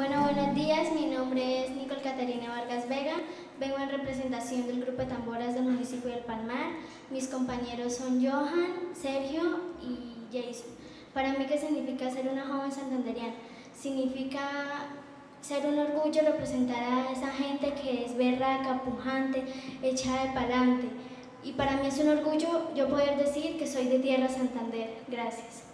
Bueno, buenos días. Mi nombre es Nicole Caterina Vargas Vega. Vengo en representación del grupo de tamboras del municipio del Palmar. Mis compañeros son Johan, Sergio y Jason. Para mí, ¿qué significa ser una joven santanderiana? Significa ser un orgullo representar a esa gente que es berraca, pujante, echada de pa'lante. Y para mí es un orgullo yo poder decir que soy de Tierra Santander. Gracias.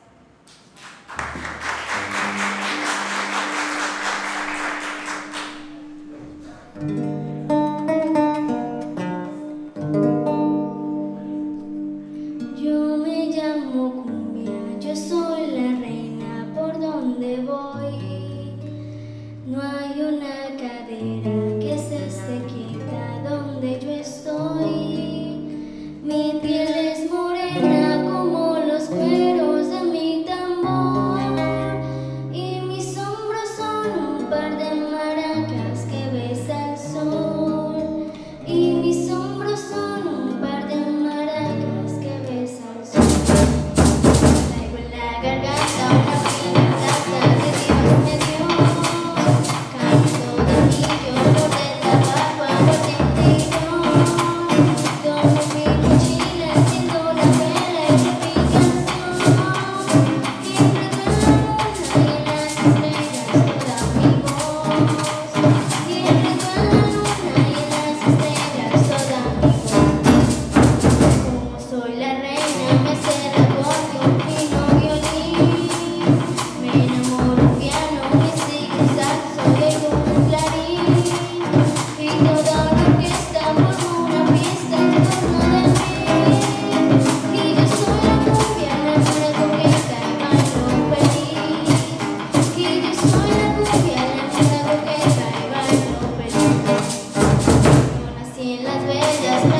Yes.